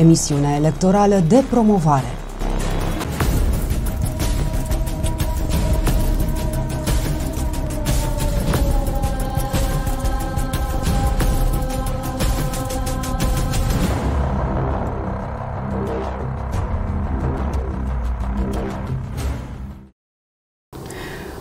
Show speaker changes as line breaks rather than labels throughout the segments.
emisiunea electorală de promovare.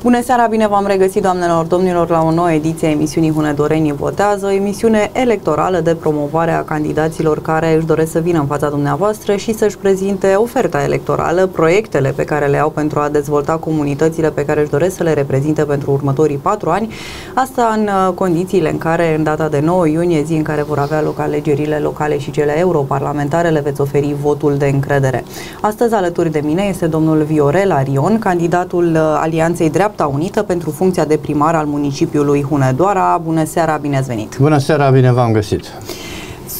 Bună seara, bine v-am regăsit, doamnelor, domnilor, la o nouă ediție a emisiunii Hunedorenii Votează, o emisiune electorală de promovare a candidaților care își doresc să vină în fața dumneavoastră și să-și prezinte oferta electorală, proiectele pe care le au pentru a dezvolta comunitățile pe care își doresc să le reprezinte pentru următorii patru ani, asta în uh, condițiile în care, în data de 9 iunie, zi în care vor avea loc alegerile locale și cele europarlamentare, le veți oferi votul de încredere. Astăzi, alături de mine, este domnul Viorel Arion, candidatul uh, Alianței Dreapta Dreapta Unită pentru funcția de primar al municipiului Hunedoara. Bună seara, bine ați venit!
Bună seara, bine v-am găsit!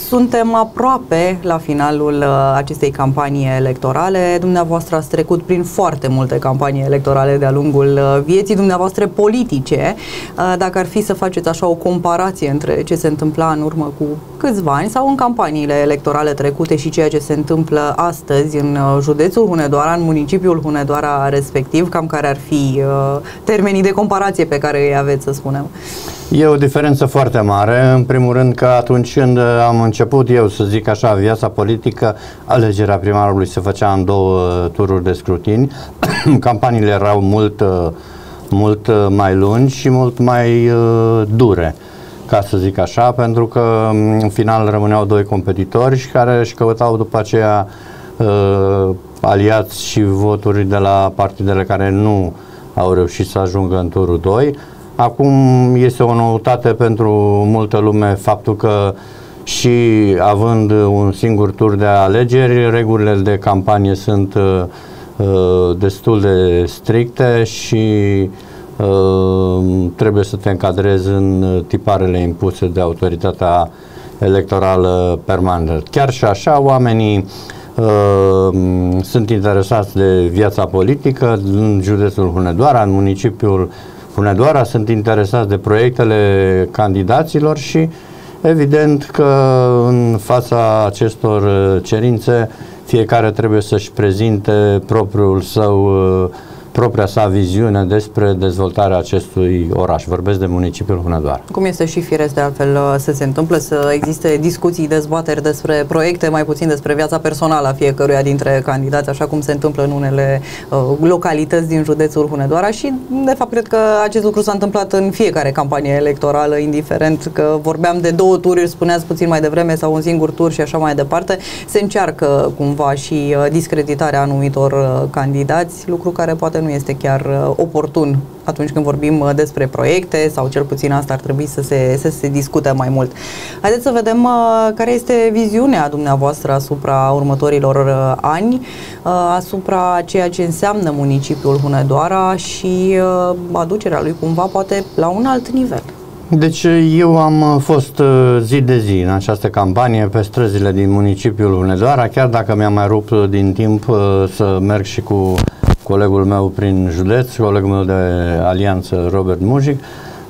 Suntem aproape la finalul uh, acestei campanii electorale. Dumneavoastră ați trecut prin foarte multe campanii electorale de-a lungul uh, vieții dumneavoastră politice. Uh, dacă ar fi să faceți așa o comparație între ce se întâmpla în urmă cu câțiva ani sau în campaniile electorale trecute și ceea ce se întâmplă astăzi în județul Hunedoara, în municipiul Hunedoara respectiv, cam care ar fi termenii de comparație pe care îi aveți, să spunem?
E o diferență foarte mare. În primul rând că atunci când am început eu, să zic așa, viața politică, alegerea primarului se făcea în două tururi de scrutini. Campaniile erau mult, mult mai lungi și mult mai uh, dure ca să zic așa, pentru că în final rămâneau doi competitori și care își căutau după aceea uh, aliați și voturi de la partidele care nu au reușit să ajungă în turul 2 Acum este o noutate pentru multă lume faptul că și având un singur tur de alegeri, regulile de campanie sunt uh, uh destul de stricte și uh, trebuie să te încadrezi în tiparele impuse de autoritatea electorală permanentă. Chiar și așa, oamenii uh, sunt interesați de viața politică în județul Hunedoara, în municipiul Hunedoara, sunt interesați de proiectele candidaților și evident că în fața acestor uh, cerințe fiecare trebuie să-și prezinte propriul său uh, propria sa viziune despre dezvoltarea acestui oraș. Vorbesc de municipiul Hunedoara.
Cum este și firesc de altfel uh, să se întâmple să existe discuții, dezbateri despre proiecte, mai puțin despre viața personală a fiecăruia dintre candidați, așa cum se întâmplă în unele uh, localități din județul Hunedoara și, de fapt, cred că acest lucru s-a întâmplat în fiecare campanie electorală, indiferent că vorbeam de două tururi, spuneați puțin mai devreme, sau un singur tur și așa mai departe, se încearcă cumva și uh, discreditarea anumitor uh, candidați, lucru care poate nu nu este chiar uh, oportun atunci când vorbim uh, despre proiecte sau cel puțin asta ar trebui să se, să se discute mai mult. Haideți să vedem uh, care este viziunea dumneavoastră asupra următorilor ani, asupra ceea ce înseamnă municipiul Hunedoara și aducerea lui cumva poate la un alt nivel.
Deci eu am fost zi de zi în această campanie pe străzile din municipiul Hunedoara, chiar dacă mi-am mai rupt din timp să merg și cu colegul meu prin județ, colegul meu de alianță, Robert Mujic.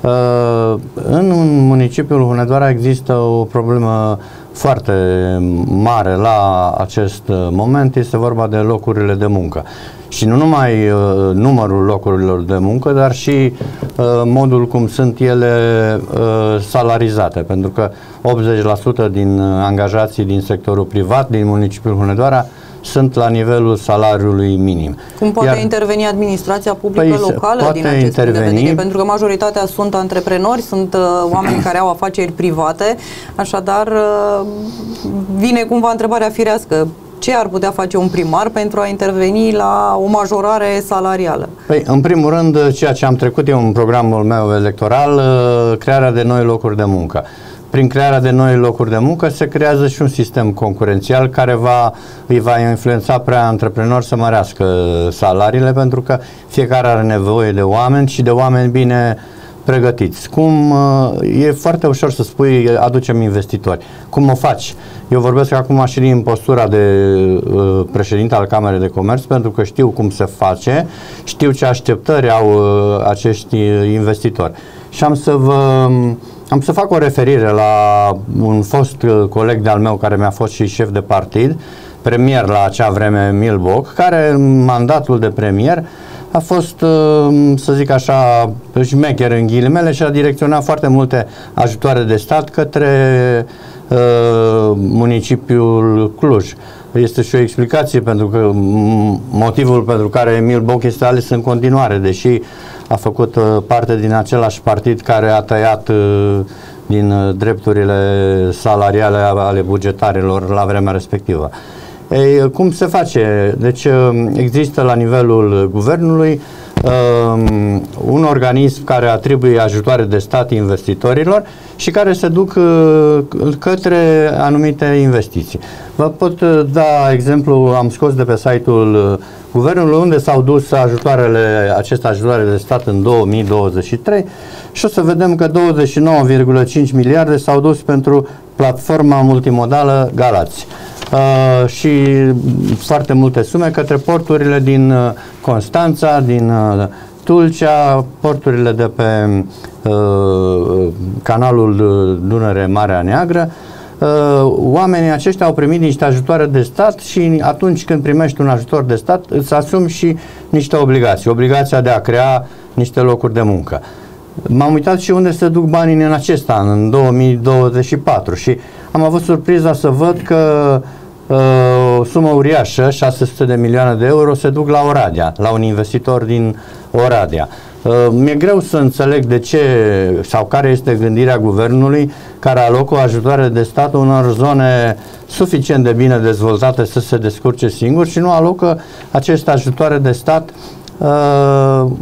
Uh, în municipiul Hunedoara există o problemă foarte mare la acest moment, este vorba de locurile de muncă. Și nu numai uh, numărul locurilor de muncă, dar și uh, modul cum sunt ele uh, salarizate, pentru că 80% din angajații din sectorul privat din municipiul Hunedoara sunt la nivelul salariului minim.
Cum poate Iar, interveni administrația publică păi, locală din acest interveni, punct de vedere? Pentru că majoritatea sunt antreprenori, sunt uh, oameni care au afaceri private, așadar uh, vine cumva întrebarea firească ce ar putea face un primar pentru a interveni la o majorare salarială?
Păi, în primul rând, ceea ce am trecut eu în programul meu electoral, uh, crearea de noi locuri de muncă prin crearea de noi locuri de muncă se creează și un sistem concurențial care va, îi va influența prea antreprenori să mărească salariile pentru că fiecare are nevoie de oameni și de oameni bine pregătiți. Cum e foarte ușor să spui aducem investitori. Cum o faci? Eu vorbesc acum și din postura de uh, președinte al Camerei de Comerț pentru că știu cum se face, știu ce așteptări au uh, acești investitori. Și am să vă am să fac o referire la un fost uh, coleg de-al meu care mi-a fost și șef de partid, premier la acea vreme Milboc, care în mandatul de premier a fost, uh, să zic așa, șmecher în ghilimele și a direcționat foarte multe ajutoare de stat către uh, municipiul Cluj. Este și o explicație pentru că motivul pentru care Emil Boc este ales în continuare, deși a făcut uh, parte din același partid care a tăiat uh, din uh, drepturile salariale ale bugetarilor la vremea respectivă. Ei, cum se face? Deci există la nivelul guvernului um, un organism care atribuie ajutoare de stat investitorilor și care se duc uh, către anumite investiții. Vă pot uh, da exemplu, am scos de pe site-ul uh, guvernului unde s-au dus ajutoarele, aceste ajutoare de stat în 2023 și o să vedem că 29,5 miliarde s-au dus pentru platforma multimodală Galați. Uh, și foarte multe sume către porturile din uh, Constanța, din uh, Tulcea, porturile de pe uh, canalul Dunăre Marea Neagră. Uh, oamenii aceștia au primit niște ajutoare de stat și atunci când primești un ajutor de stat îți asumi și niște obligații. Obligația de a crea niște locuri de muncă. M-am uitat și unde se duc banii în acest an, în 2024 și am avut surpriza să văd că uh, o sumă uriașă, 600 de milioane de euro, se duc la Oradea, la un investitor din Oradea. Uh, mi-e greu să înțeleg de ce sau care este gândirea guvernului care alocă o ajutoare de stat unor zone suficient de bine dezvoltate să se descurce singur și nu alocă aceste ajutoare de stat uh,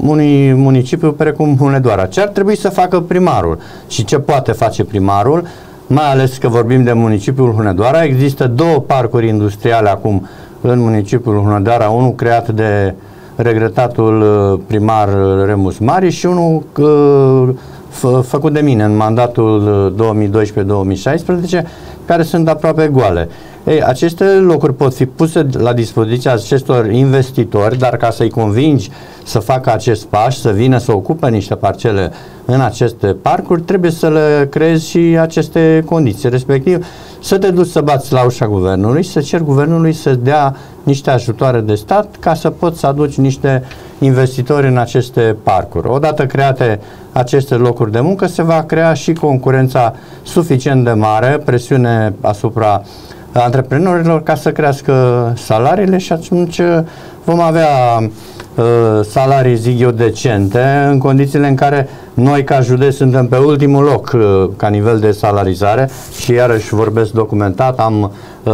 unui municipiu precum Hunedoara. Ce ar trebui să facă primarul și ce poate face primarul? Mai ales că vorbim de municipiul Hunedoara. Există două parcuri industriale acum în municipiul Hunedoara, unul creat de regretatul uh, primar Remus Mari și unul uh, făcut de mine în mandatul 2012-2016, uh, care sunt aproape goale. Ei, aceste locuri pot fi puse la dispoziția acestor investitori, dar ca să-i convingi să facă acest pas, să vină să ocupe niște parcele în aceste parcuri, trebuie să le creezi și aceste condiții, respectiv să te duci să bați la ușa guvernului și să cer guvernului să dea niște ajutoare de stat ca să poți să aduci niște investitori în aceste parcuri. Odată create aceste locuri de muncă, se va crea și concurența suficient de mare, presiune asupra antreprenorilor ca să crească salariile și atunci vom avea uh, salarii, zic eu, decente, în condițiile în care noi, ca județ, suntem pe ultimul loc uh, ca nivel de salarizare și iarăși vorbesc documentat, am uh,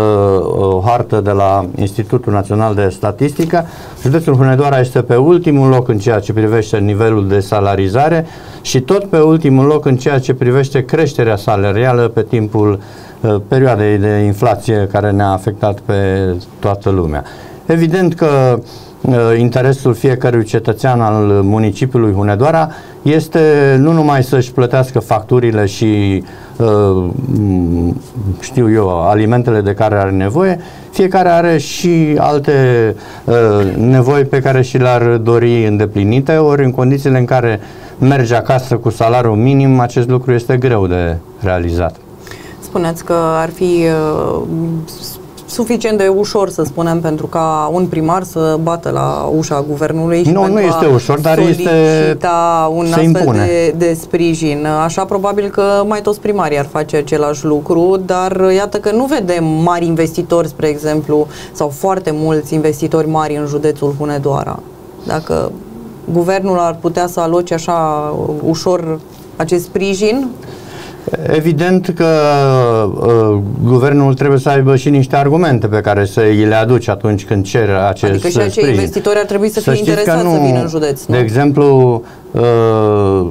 o hartă de la Institutul Național de Statistică. Județul Hunedoara este pe ultimul loc în ceea ce privește nivelul de salarizare și tot pe ultimul loc în ceea ce privește creșterea salarială pe timpul uh, perioadei de inflație care ne-a afectat pe toată lumea. Evident că uh, interesul fiecărui cetățean al municipiului Hunedoara este nu numai să-și plătească facturile și uh, știu eu, alimentele de care are nevoie, fiecare are și alte uh, nevoi pe care și le-ar dori îndeplinite, ori în condițiile în care merge acasă cu salariul minim, acest lucru este greu de realizat.
Spuneți că ar fi suficient de ușor, să spunem, pentru ca un primar să bată la ușa guvernului și
Nu, nu este ușor, dar este
un astfel impune. de, de sprijin. Așa probabil că mai toți primarii ar face același lucru, dar iată că nu vedem mari investitori, spre exemplu, sau foarte mulți investitori mari în județul Hunedoara. Dacă guvernul ar putea să aloce așa ușor acest sprijin,
Evident că uh, guvernul trebuie să aibă și niște argumente pe care să îi le aduce atunci când cer acest
Adică și acei investitori ar trebui să, să fie interesați
nu,
să vină în județ, nu?
De exemplu, uh,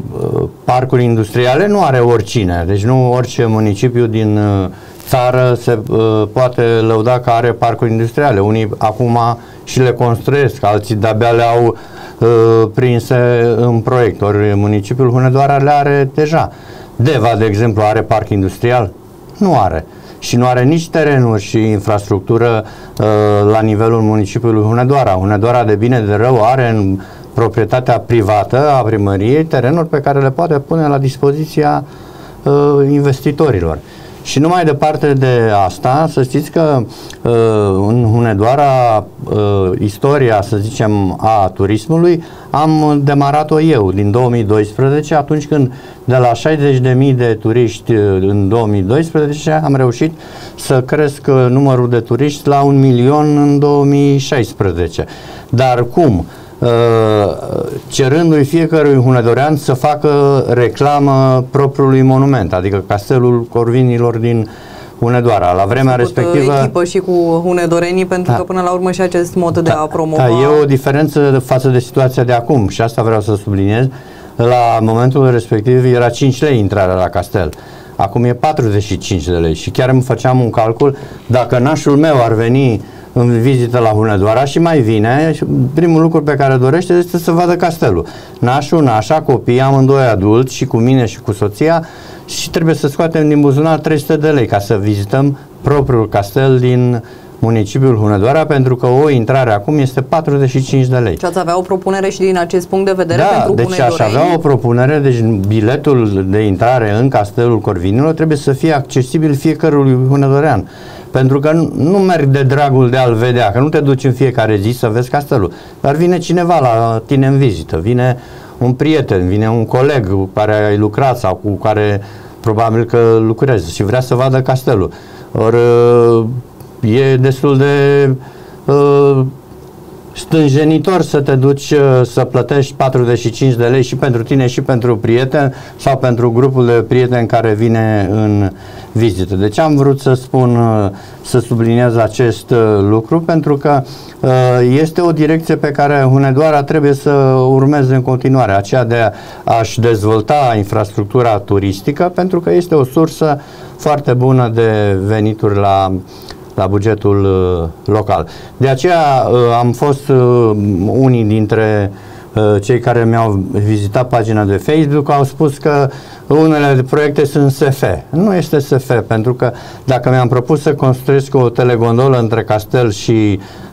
parcuri industriale nu are oricine, deci nu orice municipiu din uh, țară se uh, poate lăuda că are parcuri industriale. Unii acum și le construiesc, alții de-abia le au uh, prinse în proiect, ori municipiul Hunedoara le are deja. Deva, de exemplu, are parc industrial? Nu are. Și nu are nici terenuri și infrastructură uh, la nivelul municipiului Hunedoara. Hunedoara, de bine de rău, are în proprietatea privată a primăriei terenuri pe care le poate pune la dispoziția uh, investitorilor. Și nu mai departe de asta, să știți că uh, în Hunedoara uh, istoria, să zicem, a turismului am demarat-o eu din 2012, atunci când de la 60.000 de turiști uh, în 2012 am reușit să cresc uh, numărul de turiști la un milion în 2016. Dar cum? Uh, Uh, cerându-i fiecărui hunedorean să facă reclamă propriului monument, adică Castelul Corvinilor din Hunedoara. La vremea respectivă...
echipă și cu hunedorenii, pentru da. că până la urmă și acest mod da, de a promova...
Da, e o diferență față de situația de acum și asta vreau să subliniez. La momentul respectiv era 5 lei intrarea la castel. Acum e 45 de lei și chiar îmi făceam un calcul, dacă nașul meu ar veni în vizită la Hunedoara și mai vine și primul lucru pe care dorește este să vadă castelul. Nașul, nașa, copii, amândoi adulți și cu mine și cu soția și trebuie să scoatem din buzunar 300 de lei ca să vizităm propriul castel din municipiul Hunedoara pentru că o intrare acum este 45 de lei.
Și ați avea o propunere și din acest punct de vedere
da,
pentru
deci aș avea o propunere, deci biletul de intrare în castelul Corvinilor trebuie să fie accesibil fiecărui hunedorean. Pentru că nu, nu merg de dragul de a-l vedea, că nu te duci în fiecare zi să vezi castelul. Dar vine cineva la tine în vizită, vine un prieten, vine un coleg cu care ai lucrat sau cu care probabil că lucrezi și vrea să vadă castelul. Ori e destul de uh, stânjenitor să te duci uh, să plătești 45 de lei și pentru tine și pentru prieten sau pentru grupul de prieteni care vine în vizită. Deci am vrut să spun, uh, să subliniez acest uh, lucru pentru că este o direcție pe care Hunedoara trebuie să urmeze în continuare, aceea de a-și dezvolta infrastructura turistică pentru că este o sursă foarte bună de venituri la la bugetul uh, local. De aceea uh, am fost uh, unii dintre cei care mi-au vizitat pagina de Facebook au spus că unele proiecte sunt SF. Nu este SF, pentru că dacă mi-am propus să construiesc o telegondolă între Castel și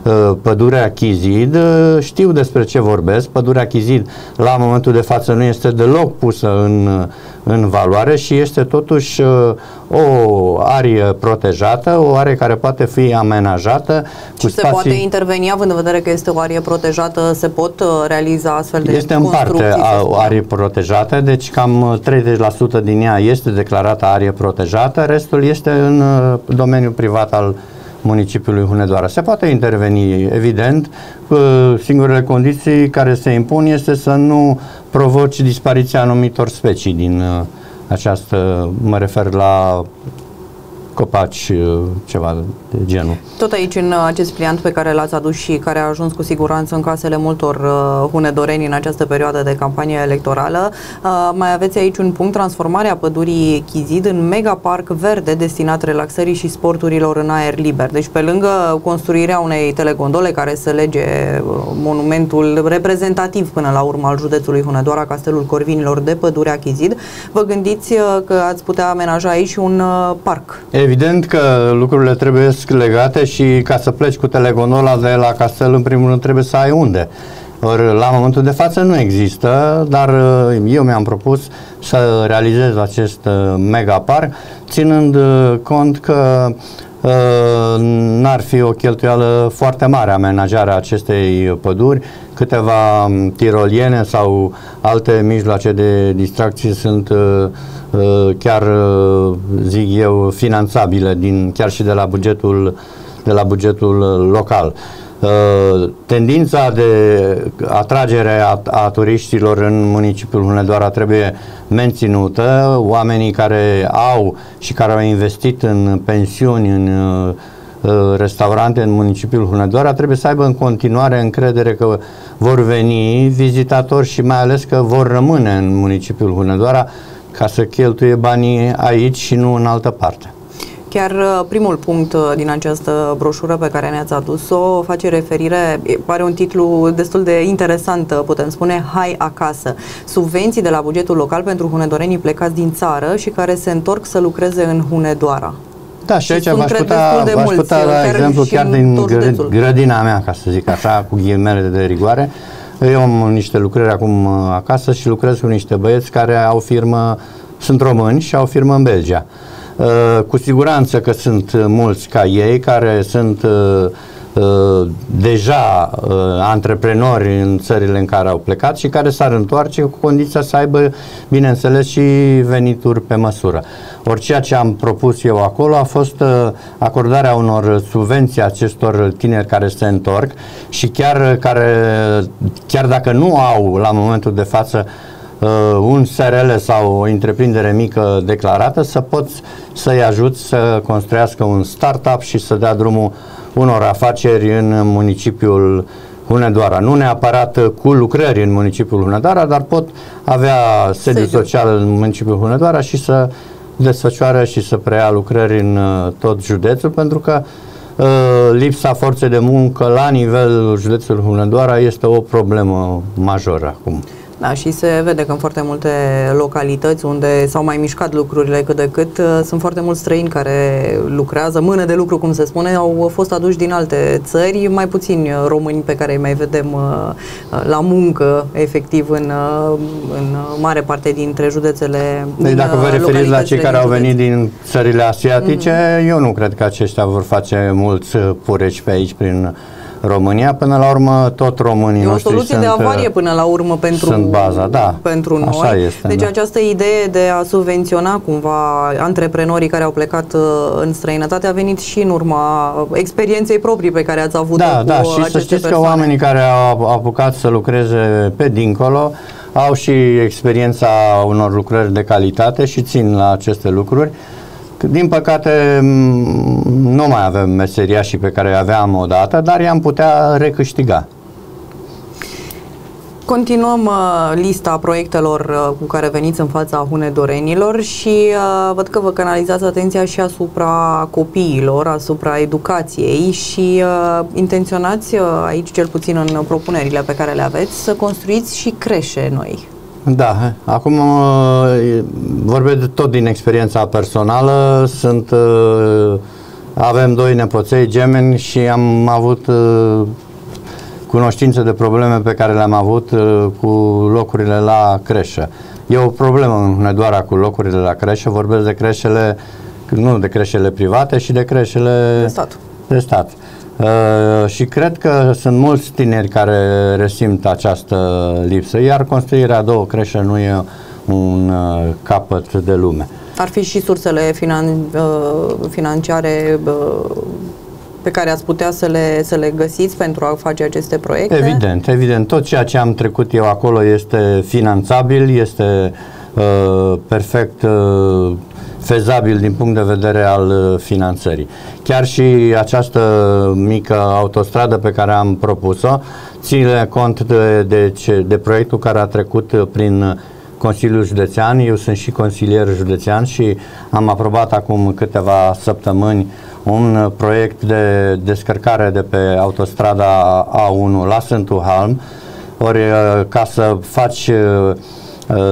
uh, pădurea Chizid, uh, știu despre ce vorbesc. Pădurea Chizid la momentul de față nu este deloc pusă în, în valoare și este totuși uh, o arie protejată, o arie care poate fi amenajată.
Și cu se spații... poate interveni, având în vedere că este o arie protejată, se pot uh, realiza astfel de
Este în parte o arie protejată, deci cam 30 80% din ea este declarată arie protejată, restul este în uh, domeniul privat al municipiului Hunedoara. Se poate interveni, evident, singurele condiții care se impun este să nu provoci dispariția anumitor specii din uh, această, mă refer la copaci, uh, ceva de genul.
Tot aici, în acest pliant pe care l-ați adus și care a ajuns cu siguranță în casele multor uh, hunedoreni în această perioadă de campanie electorală, uh, mai aveți aici un punct, transformarea pădurii Chizid în mega parc verde destinat relaxării și sporturilor în aer liber. Deci, pe lângă construirea unei telegondole care să lege uh, monumentul reprezentativ până la urmă al județului Hunedoara, Castelul Corvinilor de pădurea Chizid, vă gândiți uh, că ați putea amenaja aici un uh, parc?
Evident că lucrurile trebuie legate și ca să pleci cu telegonola de la castel, în primul rând trebuie să ai unde. Or, la momentul de față nu există, dar uh, eu mi-am propus să realizez acest uh, mega park, ținând uh, cont că n-ar fi o cheltuială foarte mare amenajarea acestei păduri, câteva um, tiroliene sau alte mijloace de distracție sunt chiar, zic eu, finanțabile din, chiar și de la bugetul, de la bugetul local. Uh, tendința de atragere a, a turiștilor în municipiul Hunedoara trebuie menținută. Oamenii care au și care au investit în pensiuni, în uh, uh, restaurante în municipiul Hunedoara trebuie să aibă în continuare încredere că vor veni vizitatori și mai ales că vor rămâne în municipiul Hunedoara ca să cheltuie banii aici și nu în altă parte.
Chiar uh, primul punct uh, din această broșură pe care ne-ați adus-o face referire, pare un titlu destul de interesant, uh, putem spune, Hai acasă. Subvenții de la bugetul local pentru hunedorenii plecați din țară și care se întorc să lucreze în Hunedoara.
Da, și, și aici v-aș putea, v-aș putea da exemplu chiar din grădina mea, ca să zic așa, cu ghilmele de rigoare. Eu am niște lucrări acum acasă și lucrez cu niște băieți care au firmă sunt români și au firmă în Belgia. Uh, cu siguranță că sunt mulți ca ei care sunt uh, uh, deja antreprenori în țările în care au plecat și care s-ar întoarce cu condiția să aibă, bineînțeles, și venituri pe măsură. Orice ce am propus eu acolo a fost acordarea unor subvenții acestor tineri care se întorc și chiar, care, chiar dacă nu au la momentul de față uh, un SRL sau o întreprindere mică declarată, să poți să-i ajut să construiască un startup și să dea drumul unor afaceri în municipiul Hunedoara. Nu neapărat cu lucrări în municipiul Hunedoara, dar pot avea sediu social în municipiul Hunedoara și să desfășoare și să preia lucrări în uh, tot județul, pentru că uh, lipsa forței de muncă la nivelul județului Hunedoara este o problemă majoră acum.
Da, și se vede că în foarte multe localități unde s-au mai mișcat lucrurile cât de cât, uh, sunt foarte mulți străini care lucrează, mână de lucru, cum se spune, au fost aduși din alte țări, mai puțini români pe care îi mai vedem uh, uh, la muncă, efectiv, în, în mare parte dintre județele
Deci dacă vă referiți la cei care au venit din țările asiatice, mm-hmm. eu nu cred că aceștia vor face mulți pureci pe aici prin România, până la urmă tot românii
e
noștri
o soluție
sunt,
de avarie până la urmă pentru,
sunt baza, da,
pentru noi.
Așa este,
deci
da.
această idee de a subvenționa cumva antreprenorii care au plecat uh, în străinătate a venit și în urma experienței proprii pe care ați avut
Da,
cu
da, și să știți
persoane.
că oamenii care au apucat să lucreze pe dincolo au și experiența unor lucrări de calitate și țin la aceste lucruri. Din păcate, nu mai avem meseriașii pe care aveam odată, dar i-am putea recâștiga.
Continuăm uh, lista proiectelor uh, cu care veniți în fața hunedorenilor și uh, văd că vă canalizați atenția și asupra copiilor, asupra educației și uh, intenționați uh, aici, cel puțin în propunerile pe care le aveți, să construiți și creșe noi.
Da, acum uh, vorbesc tot din experiența personală, sunt, uh, avem doi nepoței gemeni și am avut uh, cunoștințe de probleme pe care le-am avut cu locurile la creșă. E o problemă în Hunedoara cu locurile la creșă, vorbesc de creșele, nu de creșele private și de creșele
de stat.
De stat. Uh, și cred că sunt mulți tineri care resimt această lipsă, iar construirea a două creșe nu e un uh, capăt de lume.
Ar fi și sursele finan- uh, financiare uh, pe care ați putea să le, să le găsiți pentru a face aceste proiecte?
Evident, evident. Tot ceea ce am trecut eu acolo este finanțabil, este uh, perfect uh, fezabil din punct de vedere al uh, finanțării. Chiar și această mică autostradă pe care am propus-o ține cont de, de, ce, de proiectul care a trecut uh, prin Consiliul Județean. Eu sunt și consilier județean și am aprobat acum câteva săptămâni un uh, proiect de descărcare de pe autostrada A1 la Sântul Halm. Ori ca să faci Uh,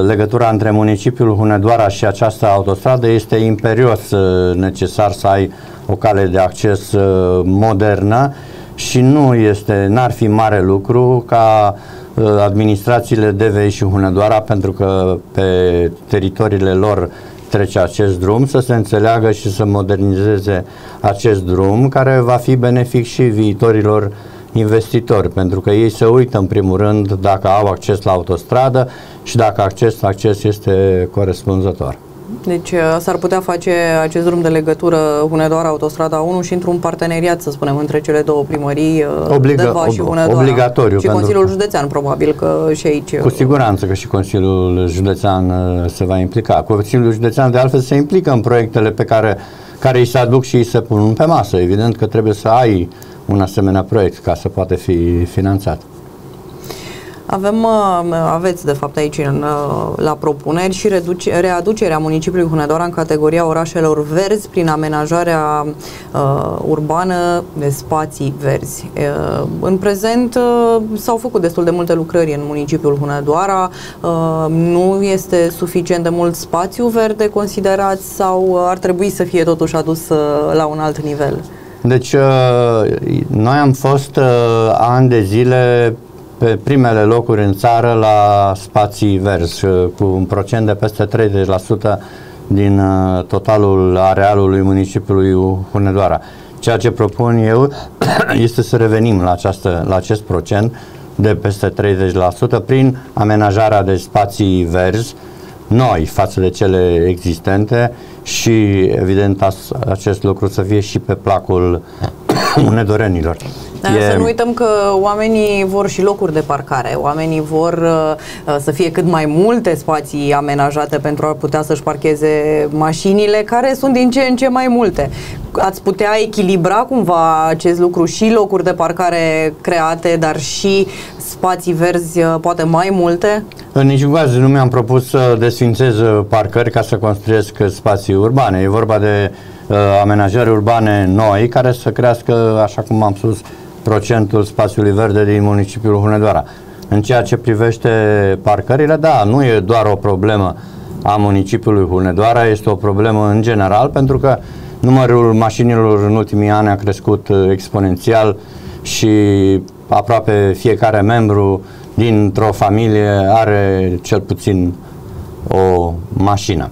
legătura între municipiul Hunedoara și această autostradă este imperios uh, necesar să ai o cale de acces uh, modernă și nu este, n-ar fi mare lucru ca administrațiile DVI și Hunedoara, pentru că pe teritoriile lor trece acest drum, să se înțeleagă și să modernizeze acest drum, care va fi benefic și viitorilor investitori, pentru că ei se uită în primul rând dacă au acces la autostradă și dacă acces, acces este corespunzător.
Deci uh, s-ar putea face acest drum de legătură Hunedoara Autostrada 1 și într-un parteneriat, să spunem, între cele două primării, uh, Obliga, Deva și Hunedoara.
Obligatoriu.
Și Consiliul Județean, probabil că și aici...
Cu siguranță că și Consiliul Județean uh, se va implica. Consiliul Județean, de altfel, se implică în proiectele pe care, care îi se aduc și îi se pun pe masă. Evident că trebuie să ai un asemenea proiect ca să poate fi finanțat.
Avem, uh, aveți de fapt aici în, uh, la propuneri și reduce, readucerea municipiului Hunedoara în categoria orașelor verzi prin amenajarea uh, urbană de spații verzi. Uh, în prezent uh, s-au făcut destul de multe lucrări în municipiul Hunedoara. Uh, nu este suficient de mult spațiu verde considerați sau ar trebui să fie totuși adus uh, la un alt nivel?
Deci, uh, noi am fost uh, ani de zile pe primele locuri în țară la spații verzi, uh, cu un procent de peste 30% din uh, totalul arealului municipiului Hunedoara. Ceea ce propun eu este să revenim la, această, la acest procent de peste 30% prin amenajarea de spații verzi noi față de cele existente și evident acest lucru să fie și pe placul unedorenilor.
Da, e... Să nu uităm că oamenii vor și locuri de parcare, oamenii vor uh, să fie cât mai multe spații amenajate pentru a putea să-și parcheze mașinile, care sunt din ce în ce mai multe. Ați putea echilibra cumva acest lucru și locuri de parcare create, dar și spații verzi, uh, poate mai multe?
În niciun caz nu mi-am propus să desfințez uh, parcări ca să construiesc spații urbane. E vorba de uh, amenajări urbane noi care să crească, așa cum am spus, procentul spațiului verde din municipiul Hunedoara. În ceea ce privește parcările, da, nu e doar o problemă a municipiului Hunedoara, este o problemă în general, pentru că numărul mașinilor în ultimii ani a crescut uh, exponențial și aproape fiecare membru dintr-o familie are cel puțin o mașină.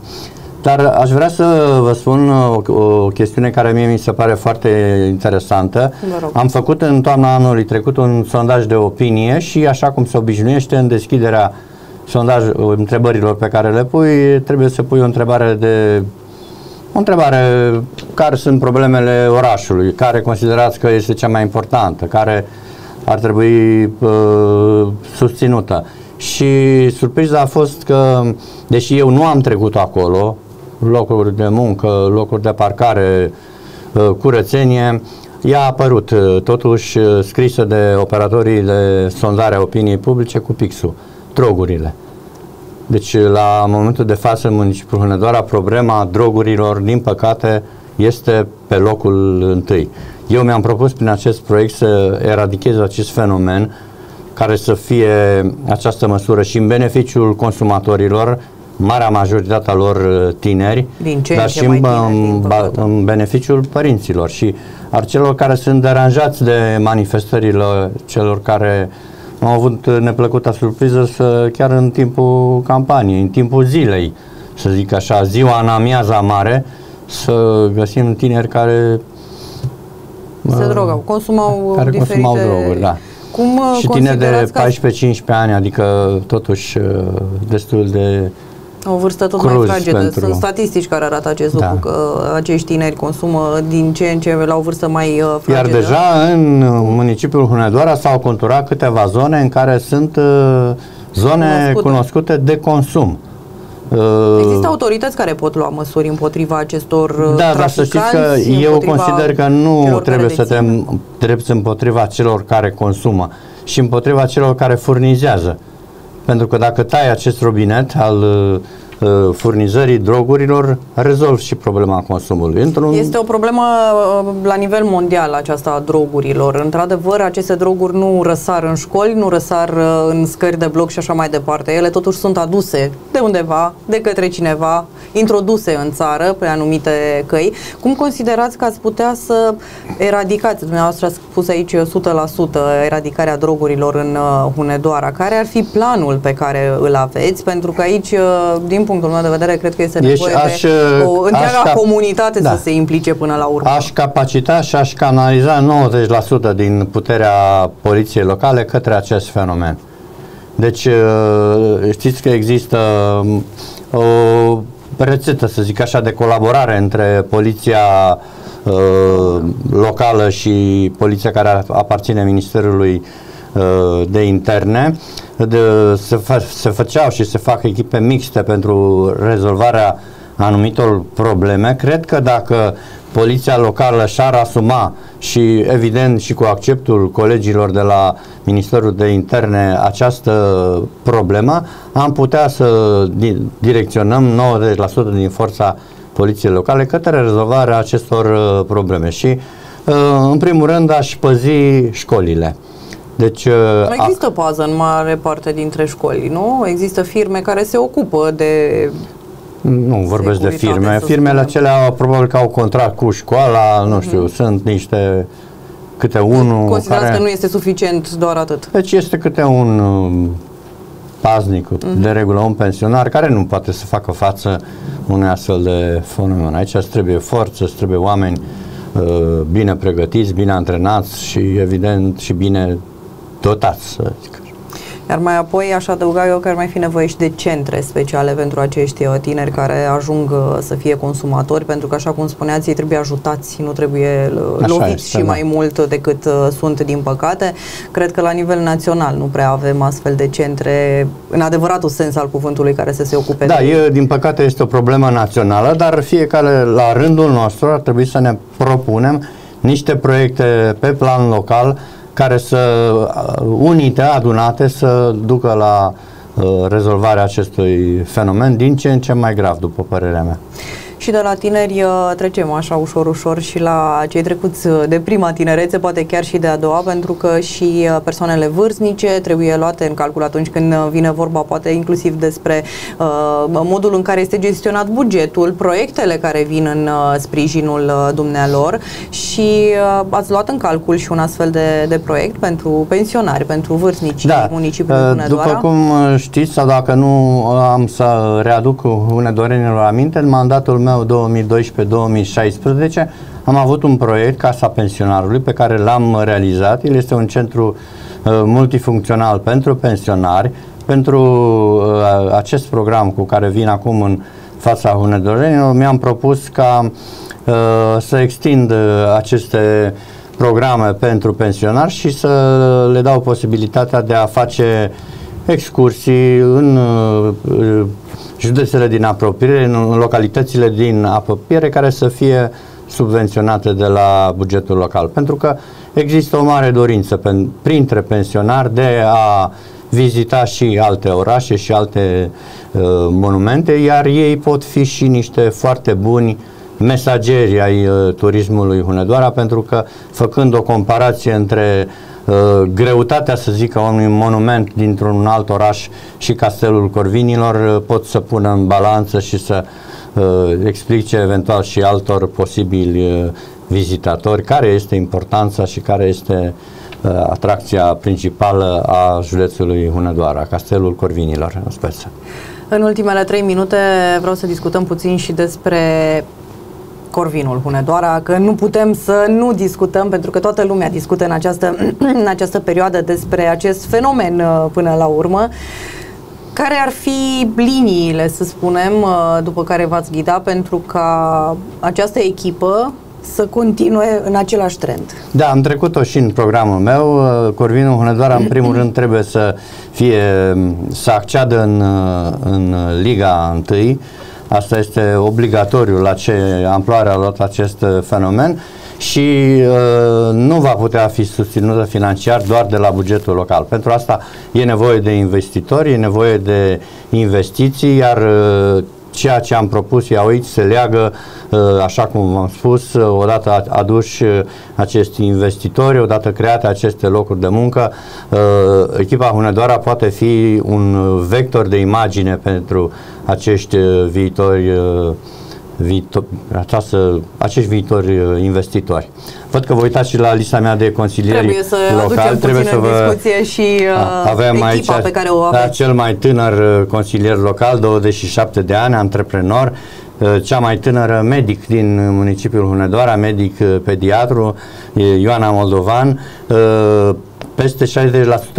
Dar aș vrea să vă spun o, o chestiune care mie mi se pare foarte interesantă. Am făcut în toamna anului trecut un sondaj de opinie și așa cum se obișnuiește în deschiderea sondaj, întrebărilor pe care le pui, trebuie să pui o întrebare de o întrebare, care sunt problemele orașului, care considerați că este cea mai importantă, care ar trebui uh, susținută. Și surpriza a fost că, deși eu nu am trecut acolo, locuri de muncă, locuri de parcare, uh, curățenie, ea a apărut uh, totuși uh, scrisă de operatorii de sondare a opiniei publice cu pixul, drogurile. Deci la momentul de față în municipiul Hunedoara problema drogurilor, din păcate, este pe locul întâi. Eu mi-am propus prin acest proiect să eradichez acest fenomen care să fie această măsură și în beneficiul consumatorilor, marea majoritatea lor uh, tineri,
Din ce
dar
ce
și în, în, în beneficiul părinților și al celor care sunt deranjați de manifestările celor care au avut neplăcuta surpriză să chiar în timpul campaniei, în timpul zilei, să zic așa, ziua în amiaza mare, să găsim tineri care
se drogau, consumau
care
diferite...
consumau droguri, da.
Cum uh,
și tineri de 14-15 ani, adică totuși uh, destul de
o vârstă tot mai fragedă. Pentru... Sunt statistici care arată acest da. lucru, că acești tineri consumă din ce în ce la o vârstă mai uh, fragedă.
Iar deja în municipiul Hunedoara s-au conturat câteva zone în care sunt uh, zone cunoscute, cunoscute de consum.
Uh, Există autorități care pot lua măsuri împotriva acestor
Da, dar să știți că eu consider că nu trebuie să te drepți împotriva celor care consumă și împotriva celor care furnizează. Pentru că dacă tai acest robinet al uh, Uh, furnizării drogurilor rezolv și problema consumului.
Într-un... Este o problemă uh, la nivel mondial aceasta a drogurilor. Într-adevăr, aceste droguri nu răsar în școli, nu răsar uh, în scări de bloc și așa mai departe. Ele totuși sunt aduse de undeva, de către cineva, introduse în țară pe anumite căi. Cum considerați că ați putea să eradicați, dumneavoastră ați spus aici 100% eradicarea drogurilor în Hunedoara. Care ar fi planul pe care îl aveți? Pentru că aici, din punctul meu de vedere, cred că este nevoie aș, de o întreaga aș, comunitate da. să se implice până la urmă.
Aș capacita și aș canaliza 90% din puterea poliției locale către acest fenomen. Deci uh, știți că există um, o rețetă, să zic așa, de colaborare între poliția uh, locală și poliția care aparține Ministerului uh, de Interne de, se, fa, se făceau și se fac echipe mixte pentru rezolvarea anumitor probleme. Cred că dacă poliția locală și-ar asuma și evident și cu acceptul colegilor de la Ministerul de Interne această problemă, am putea să direcționăm 90% din forța poliției locale către rezolvarea acestor uh, probleme și uh, în primul rând aș păzi școlile.
Deci, uh, există pază în mare parte dintre școli, nu? Există firme care se ocupă de
nu vorbesc de firme. Firmele acelea probabil că au contract cu școala, nu uh-huh. știu, sunt niște câte unul
Considerați
care...
că nu este suficient doar atât?
Deci este câte un uh, paznic, uh-huh. de regulă un pensionar, care nu poate să facă față unui astfel de fenomen. Aici îți trebuie forță, îți trebuie oameni uh, bine pregătiți, bine antrenați și evident și bine dotați, să zic așa.
Iar mai apoi aș adăuga eu că ar mai fi nevoie și de centre speciale pentru acești uh, tineri care ajung uh, să fie consumatori, pentru că așa cum spuneați, ei trebuie ajutați, nu trebuie uh,
Așa
loviți
este,
și
da.
mai mult decât uh, sunt din păcate. Cred că la nivel național nu prea avem astfel de centre în adevăratul sens al cuvântului care să se ocupe
Da,
de
e, din păcate este o problemă națională, dar fiecare la rândul nostru ar trebui să ne propunem niște proiecte pe plan local care să, uh, unite, adunate, să ducă la uh, rezolvarea acestui fenomen din ce în ce mai grav, după părerea mea.
Și de la tineri uh, trecem așa ușor, ușor și la cei trecuți uh, de prima tinerețe, poate chiar și de a doua, pentru că și uh, persoanele vârstnice trebuie luate în calcul atunci când uh, vine vorba, poate inclusiv despre uh, modul în care este gestionat bugetul, proiectele care vin în uh, sprijinul uh, dumnealor și uh, ați luat în calcul și un astfel de, de proiect pentru pensionari, pentru vârstnicii municipiului
uh,
Hunedoara.
După cum uh, știți, sau dacă nu uh, am să readuc Hunedorenilor aminte, în mandatul meu 2012-2016 am avut un proiect, Casa Pensionarului, pe care l-am realizat. El este un centru uh, multifuncțional pentru pensionari. Pentru uh, acest program cu care vin acum în fața Hunedorenilor, mi-am propus ca uh, să extind uh, aceste programe pentru pensionari și să le dau posibilitatea de a face excursii în uh, județele din apropiere, în, în localitățile din apropiere care să fie subvenționate de la bugetul local. Pentru că există o mare dorință pen, printre pensionari de a vizita și alte orașe și alte uh, monumente, iar ei pot fi și niște foarte buni mesageri ai uh, turismului Hunedoara, pentru că făcând o comparație între uh, greutatea, să zic, a unui monument dintr-un alt oraș și Castelul Corvinilor uh, pot să pună în balanță și să uh, explice eventual și altor posibili uh, vizitatori care este importanța și care este uh, atracția principală a județului Hunedoara, Castelul Corvinilor în speță.
În ultimele trei minute vreau să discutăm puțin și despre Corvinul Hunedoara, că nu putem să nu discutăm, pentru că toată lumea discută în această, în această perioadă despre acest fenomen uh, până la urmă. Care ar fi liniile, să spunem, uh, după care v-ați ghida pentru ca această echipă să continue în același trend?
Da, am trecut-o și în programul meu. Uh, Corvinul Hunedoara, în primul rând, trebuie să fie, să acceadă în, uh, în Liga 1. Asta este obligatoriu la ce amploare a luat acest uh, fenomen și uh, nu va putea fi susținută financiar doar de la bugetul local. Pentru asta e nevoie de investitori, e nevoie de investiții, iar uh, ceea ce am propus eu aici se leagă, uh, așa cum v-am spus, uh, odată aduși uh, acești investitori, odată create aceste locuri de muncă, echipa Hunedoara poate fi un vector de imagine pentru acești viitori viitor, această, acești viitori investitori. Văd că vă uitați și la lista mea de consilieri
Trebuie să
local.
aducem
Trebuie
puțin
să
în
vă,
discuție și uh,
avem
echipa
aici
pe care o
da,
aveți.
cel mai tânăr uh, consilier local, 27 de ani, antreprenor, uh, cea mai tânără medic din municipiul Hunedoara, medic uh, pediatru, e Ioana Moldovan. Uh, Peste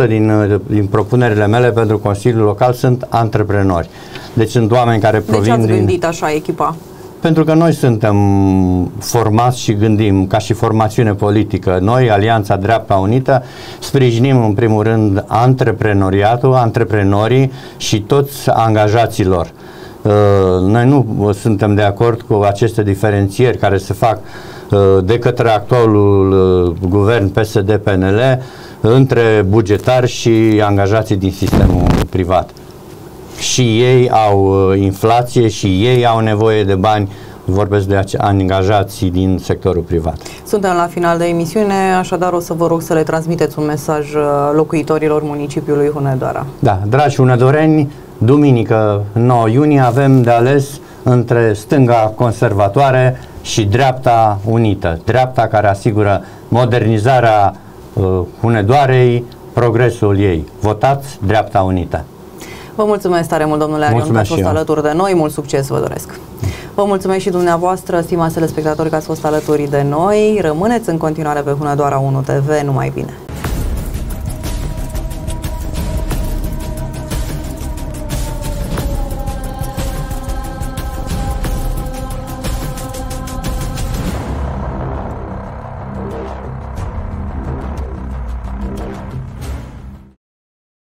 60% din, uh, din propunerile mele pentru Consiliul Local sunt antreprenori. Deci sunt oameni care
De ce
provin
ați
din...
gândit așa echipa?
Pentru că noi suntem formați și gândim ca și formațiune politică. Noi, Alianța Dreapta Unită, sprijinim în primul rând antreprenoriatul, antreprenorii și toți angajaților. Uh, Noi nu suntem de acord cu aceste diferențieri care se fac uh, de către actualul uh, guvern PSD-PNL între bugetari și angajații din sistemul privat și ei au uh, inflație și ei au nevoie de bani, vorbesc de ace- angajații din sectorul privat.
Suntem la final de emisiune, așadar o să vă rog să le transmiteți un mesaj uh, locuitorilor municipiului Hunedoara.
Da, dragi unădoreni, duminică 9 iunie avem de ales între stânga conservatoare și dreapta unită, dreapta care asigură modernizarea uh, Hunedoarei, progresul ei. Votați Dreapta Unită!
Vă mulțumesc tare mult, domnule Arion, că ați fost alături de noi. Mult succes vă doresc! Vă mulțumesc și dumneavoastră, stimați telespectatori, că ați fost alături de noi. Rămâneți în continuare pe Hunedoara 1 TV. Numai bine!